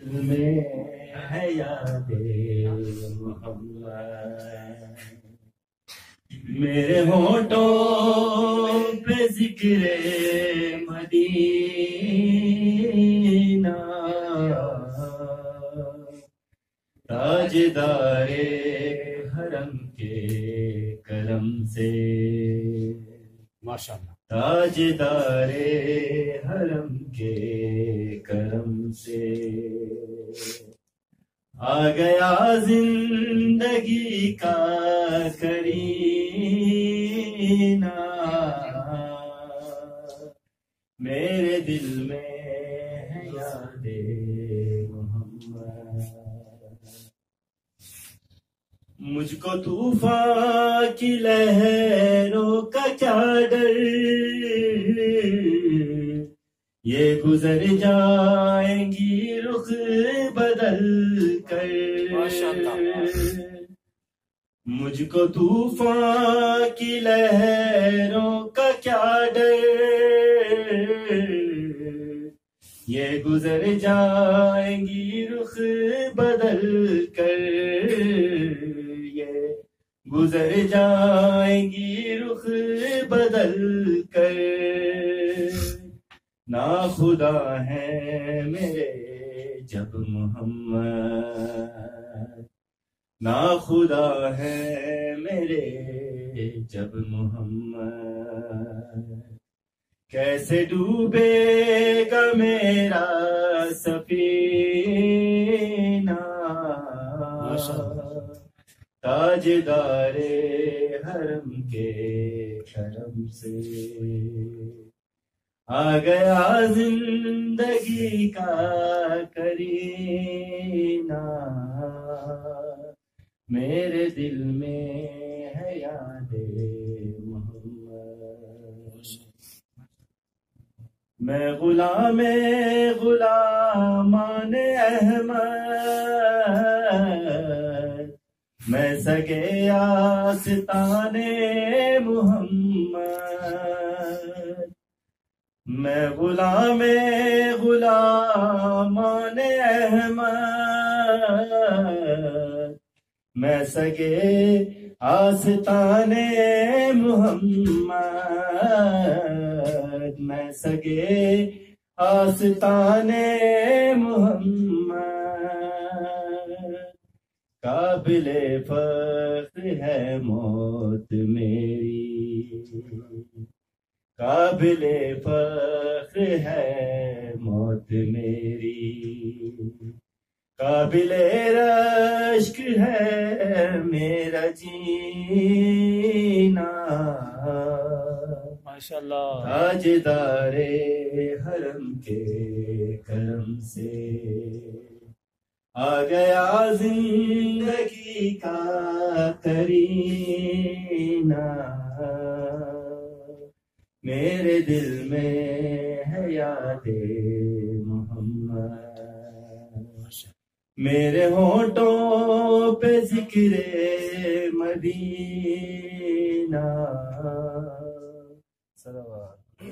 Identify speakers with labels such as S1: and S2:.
S1: میں ہے یاد میرے ہونٹوں پہ ذکر مدینہ۔ تاجدار حرم کے کرم سے۔
S2: ماشاء اللہ
S1: تاجدار حرم کے کرم سے۔ آ گیا زندگی کا کرینہ میرے دل میں ہے یاد محمد۔ مجھ کو طوفان کی لہروں کا کیا ڈر۔ یہ گزر جائیں گی رخ بدل کر مجھ کو طوفان کی لہروں کا کیا ڈر۔ یہ گزر جائیں گی رخ بدل کر۔ یہ گزر جائیں گی رخ بدل کر۔ نا خدا ہے میرے جب محمد نا خدا ہے میرے، جب محمد کیسے ڈوبے گا میرا سفینہ؟ تاجدار حرم کے کرم سے آ گیا زندگی کا کرینہ میرے دل میں ہے یاد محمد۔ میں غلام غلامان احمد۔ میں سگے آستان محمد۔ میں غلام غلامان احمد، میں سگے آستان محمد، میں سگے آستان محمد۔ قابل فخر ہے موت میری۔ قابل فخر ہے موت میری۔ قابل رشک ہے میرا جینا۔
S2: ماشاء اللہ
S1: تاجدار حرم کے کرم سے۔ آ گیا زندگی کا کرینہ۔ میرے دل میں ہے یاد محمد۔ میرے ہونٹوں پہ ذکر مدینہ۔ صلوات